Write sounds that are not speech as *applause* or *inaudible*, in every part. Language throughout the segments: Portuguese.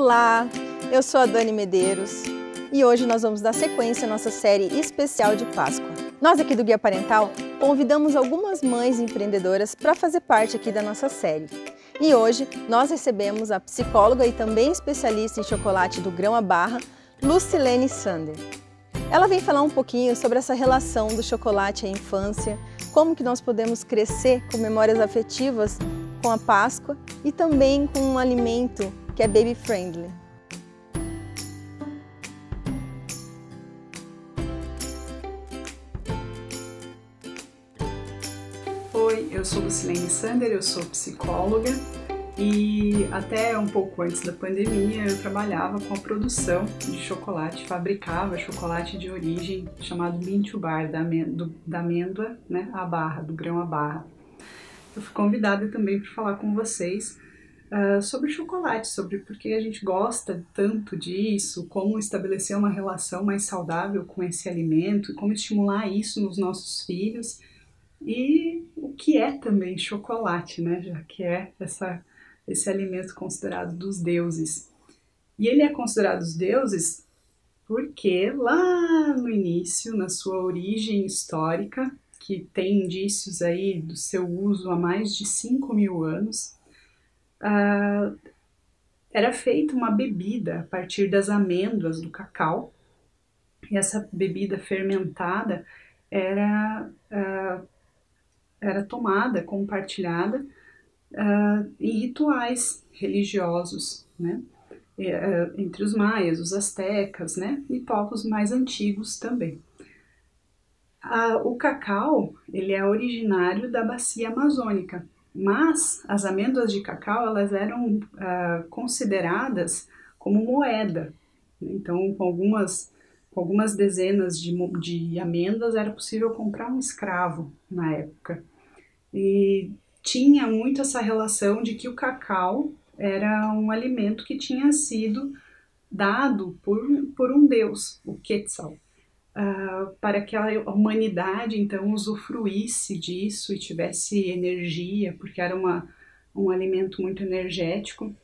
Olá, eu sou a Dani Medeiros e hoje nós vamos dar sequência à nossa série especial de Páscoa. Nós aqui do Guia Parental convidamos algumas mães empreendedoras para fazer parte aqui da nossa série. E hoje nós recebemos a psicóloga e também especialista em chocolate do grão à barra, Lucilene Sander. Ela vem falar um pouquinho sobre essa relação do chocolate à infância, como que nós podemos crescer com memórias afetivas com a Páscoa e também com um alimento que é baby friendly. Oi, eu sou Lucilene Sander, eu sou psicóloga e até um pouco antes da pandemia eu trabalhava com a produção de chocolate, fabricava chocolate de origem chamado Mint Bar, da, da amêndoa né, à barra, do grão à barra eu fui convidada também para falar com vocês uh, sobre chocolate, sobre por que a gente gosta tanto disso, como estabelecer uma relação mais saudável com esse alimento, como estimular isso nos nossos filhos e o que é também chocolate, né? Já que é essa, esse alimento considerado dos deuses. E ele é considerado dos deuses porque lá no início, na sua origem histórica, que tem indícios aí do seu uso há mais de 5 mil anos, uh, era feita uma bebida a partir das amêndoas do cacau, e essa bebida fermentada era, uh, era tomada, compartilhada uh, em rituais religiosos, né? entre os maias, os astecas, né? E povos mais antigos também o cacau ele é originário da bacia amazônica, mas as amêndoas de cacau elas eram uh, consideradas como moeda. Então, com algumas, com algumas dezenas de, de amêndoas era possível comprar um escravo na época. E tinha muito essa relação de que o cacau era um alimento que tinha sido dado por, por um deus, o Quetzal uh, para que a humanidade então usufruísse disso e tivesse energia, porque era uma, um alimento muito energético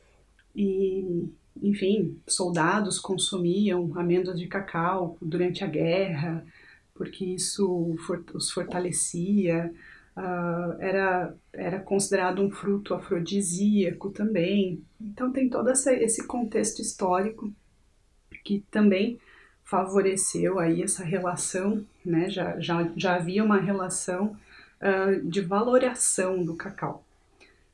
e enfim, soldados consumiam amêndoas de cacau durante a guerra, porque isso os fortalecia. Uh, era, era considerado um fruto afrodisíaco também. Então tem todo essa, esse contexto histórico que também favoreceu aí essa relação, né? Já, já, já havia uma relação uh, de valoração do cacau.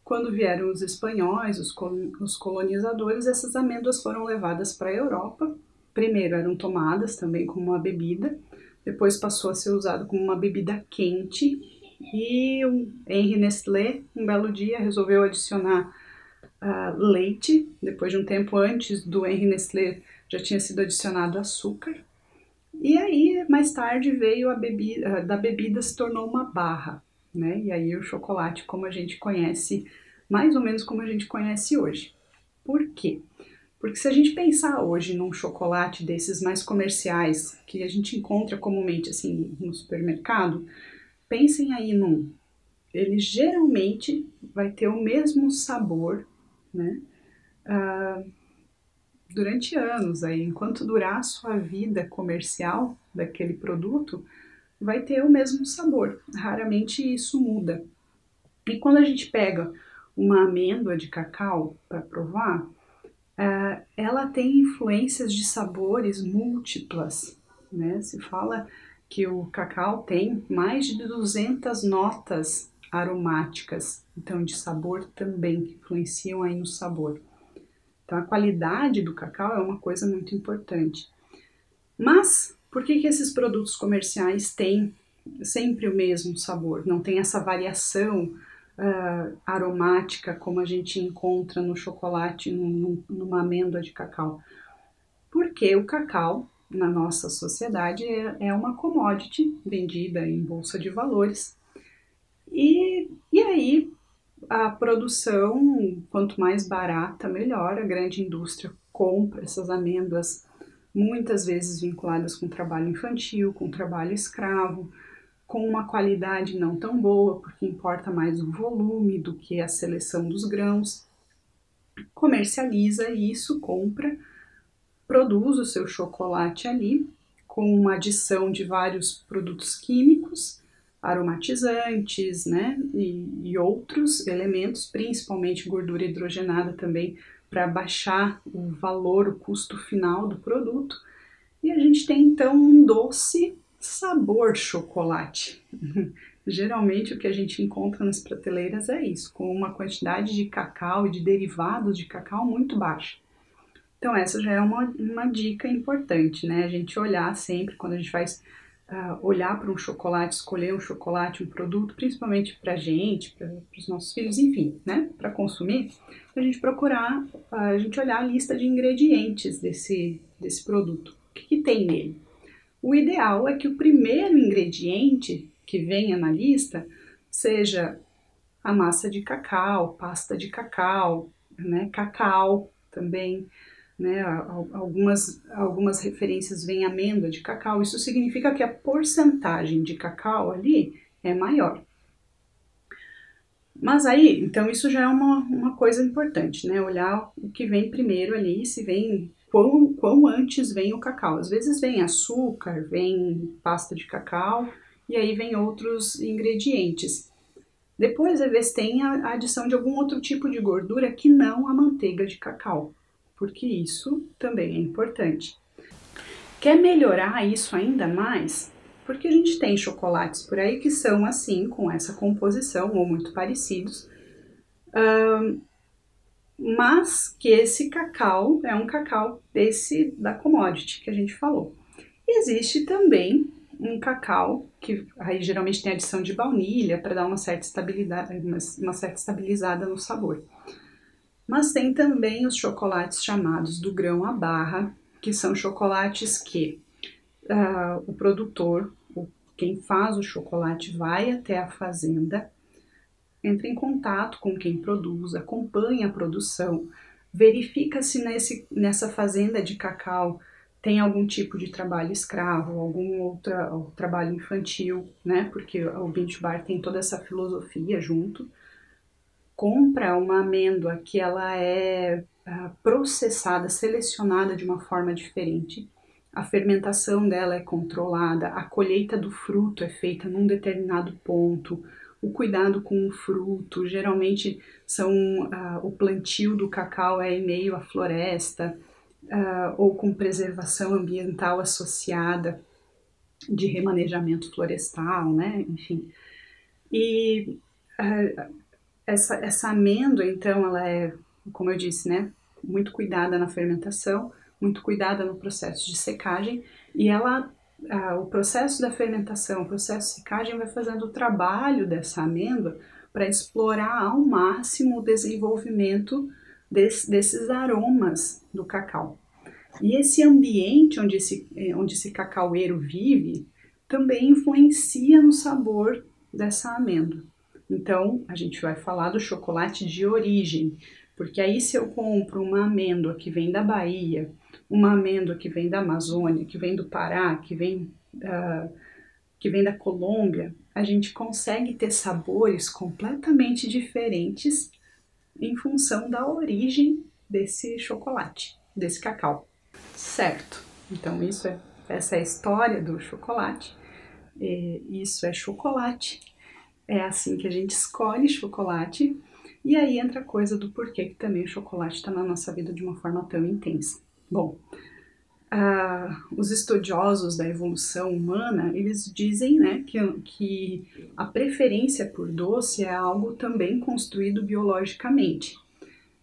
Quando vieram os espanhóis, os, os colonizadores, essas amêndoas foram levadas para a Europa. Primeiro eram tomadas também como uma bebida, depois passou a ser usado como uma bebida quente e o Henri Nestlé, um belo dia, resolveu adicionar uh, leite. Depois de um tempo antes do Henri Nestlé já tinha sido adicionado açúcar. E aí, mais tarde, veio a bebida, da bebida se tornou uma barra, né? E aí o chocolate como a gente conhece, mais ou menos como a gente conhece hoje. Por quê? Porque se a gente pensar hoje num chocolate desses mais comerciais, que a gente encontra comumente assim no supermercado, pensem aí num. Ele geralmente vai ter o mesmo sabor, né? Uh, durante anos aí, enquanto durar a sua vida comercial daquele produto, vai ter o mesmo sabor. Raramente isso muda. E quando a gente pega uma amêndoa de cacau para provar, uh, ela tem influências de sabores múltiplas, né? Se fala que o cacau tem mais de 200 notas aromáticas, então de sabor também, que influenciam aí no sabor. Então, a qualidade do cacau é uma coisa muito importante. Mas, por que, que esses produtos comerciais têm sempre o mesmo sabor? Não tem essa variação uh, aromática como a gente encontra no chocolate, num, numa amêndoa de cacau? Porque o cacau, na nossa sociedade, é, é uma commodity vendida em bolsa de valores. E, e aí, a produção, quanto mais barata, melhor. A grande indústria compra essas amêndoas, muitas vezes vinculadas com trabalho infantil, com trabalho escravo, com uma qualidade não tão boa, porque importa mais o volume do que a seleção dos grãos. comercializa isso, compra, produz o seu chocolate ali com uma adição de vários produtos químicos, aromatizantes, né, e, e outros elementos, principalmente gordura hidrogenada também, para baixar o valor, o custo final do produto. E a gente tem então um doce sabor chocolate. *laughs* Geralmente o que a gente encontra nas prateleiras é isso, com uma quantidade de cacau e de derivados de cacau muito baixa. Então essa já é uma, uma dica importante, né? A gente olhar sempre quando a gente vai uh, olhar para um chocolate, escolher um chocolate, um produto, principalmente para a gente, para os nossos filhos, enfim, né? Para consumir, a gente procurar, uh, a gente olhar a lista de ingredientes desse, desse produto. O que, que tem nele? O ideal é que o primeiro ingrediente que venha na lista seja a massa de cacau, pasta de cacau, né, cacau também, né, algumas, algumas referências vêm amêndoa de cacau, isso significa que a porcentagem de cacau ali é maior. Mas aí, então isso já é uma, uma coisa importante, né, olhar o que vem primeiro ali, se vem quão, quão antes vem o cacau. Às vezes vem açúcar, vem pasta de cacau e aí vem outros ingredientes. Depois, às vezes, tem a adição de algum outro tipo de gordura que não a manteiga de cacau, porque isso também é importante. Quer melhorar isso ainda mais? Porque a gente tem chocolates por aí que são assim, com essa composição ou muito parecidos, mas que esse cacau é um cacau desse da commodity que a gente falou. Existe também um cacau que aí geralmente tem adição de baunilha para dar uma certa estabilidade, uma, uma certa estabilizada no sabor. Mas tem também os chocolates chamados do grão à barra, que são chocolates que uh, o produtor, o, quem faz o chocolate, vai até a fazenda entra em contato com quem produz, acompanha a produção, verifica se nesse, nessa fazenda de cacau tem algum tipo de trabalho escravo, algum outro trabalho infantil, né? Porque o Beach Bar tem toda essa filosofia junto. Compra uma amêndoa que ela é uh, processada, selecionada de uma forma diferente. A fermentação dela é controlada, a colheita do fruto é feita num determinado ponto, o cuidado com o fruto, geralmente são uh, o plantio do cacau é em meio à floresta uh, ou com preservação ambiental associada de remanejamento florestal, né? Enfim, e uh, essa, essa amêndoa, então, ela é, como eu disse, né? Muito cuidada na fermentação, muito cuidada no processo de secagem e ela ah, o processo da fermentação, o processo de secagem vai fazendo o trabalho dessa amêndoa para explorar ao máximo o desenvolvimento desse, desses aromas do cacau. E esse ambiente onde esse, eh, onde esse cacaueiro vive também influencia no sabor dessa amêndoa. Então, a gente vai falar do chocolate de origem, porque aí se eu compro uma amêndoa que vem da Bahia, uma amêndoa que vem da Amazônia, que vem do Pará, que vem, uh, que vem da Colômbia, a gente consegue ter sabores completamente diferentes em função da origem desse chocolate, desse cacau. Certo. Então isso é essa é a história do chocolate. Isso é chocolate. É assim que a gente escolhe chocolate. E aí entra a coisa do porquê que também o chocolate está na nossa vida de uma forma tão intensa. Bom, uh, os estudiosos da evolução humana, eles dizem né, que, que a preferência por doce é algo também construído biologicamente.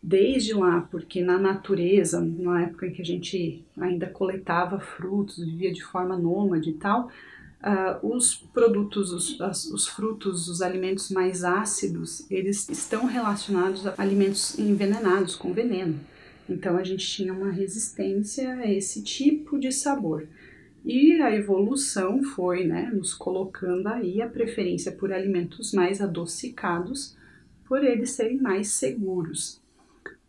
Desde lá, porque na natureza, na época em que a gente ainda coletava frutos, vivia de forma nômade e tal, uh, os produtos, os, as, os frutos, os alimentos mais ácidos, eles estão relacionados a alimentos envenenados com veneno. Então a gente tinha uma resistência a esse tipo de sabor. E a evolução foi, né, nos colocando aí a preferência por alimentos mais adocicados, por eles serem mais seguros.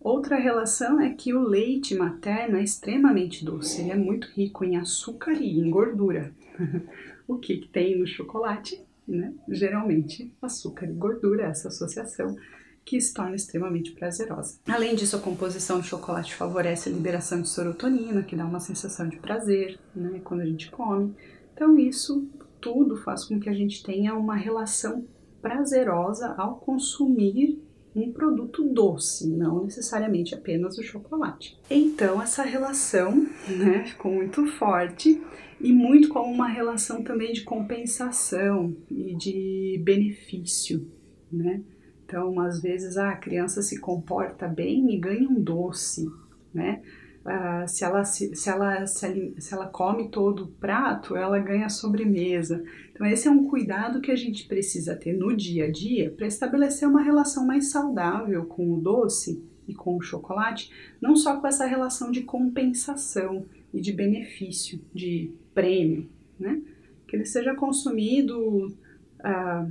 Outra relação é que o leite materno é extremamente doce, ele é muito rico em açúcar e em gordura. *laughs* o que, que tem no chocolate? Né? Geralmente açúcar e gordura, essa associação que se torna extremamente prazerosa. Além disso, a composição de chocolate favorece a liberação de serotonina, que dá uma sensação de prazer né, quando a gente come. Então, isso tudo faz com que a gente tenha uma relação prazerosa ao consumir um produto doce, não necessariamente apenas o chocolate. Então, essa relação né, ficou muito forte e muito como uma relação também de compensação e de benefício, né? Então, às vezes, ah, a criança se comporta bem e ganha um doce, né? Ah, se, ela, se, se, ela, se, se ela come todo o prato, ela ganha sobremesa. Então, esse é um cuidado que a gente precisa ter no dia a dia para estabelecer uma relação mais saudável com o doce e com o chocolate, não só com essa relação de compensação e de benefício, de prêmio, né? Que ele seja consumido. Ah,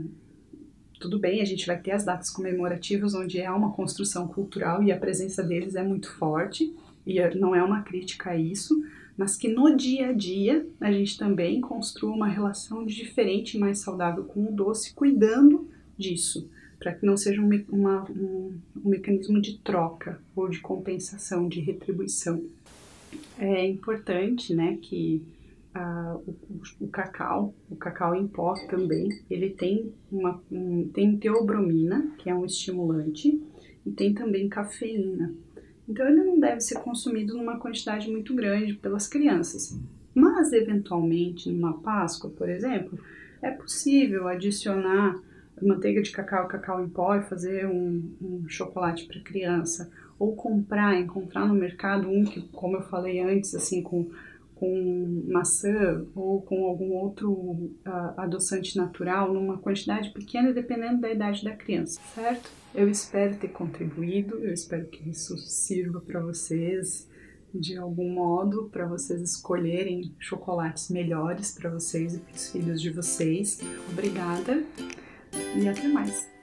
tudo bem, a gente vai ter as datas comemorativas onde há uma construção cultural e a presença deles é muito forte, e é, não é uma crítica a isso, mas que no dia a dia a gente também construa uma relação diferente e mais saudável com o doce, cuidando disso, para que não seja um, uma, um, um mecanismo de troca ou de compensação, de retribuição. É importante né, que o, o, cacau, o cacau em pó também, ele tem, uma, um, tem teobromina, que é um estimulante, e tem também cafeína. Então ele não deve ser consumido numa quantidade muito grande pelas crianças. Mas, eventualmente, numa Páscoa, por exemplo, é possível adicionar manteiga de cacau, cacau em pó e fazer um, um chocolate para criança. Ou comprar, encontrar no mercado um que, como eu falei antes, assim, com com maçã ou com algum outro uh, adoçante natural numa quantidade pequena, dependendo da idade da criança, certo? Eu espero ter contribuído, eu espero que isso sirva para vocês de algum modo, para vocês escolherem chocolates melhores para vocês e para os filhos de vocês. Obrigada e até mais!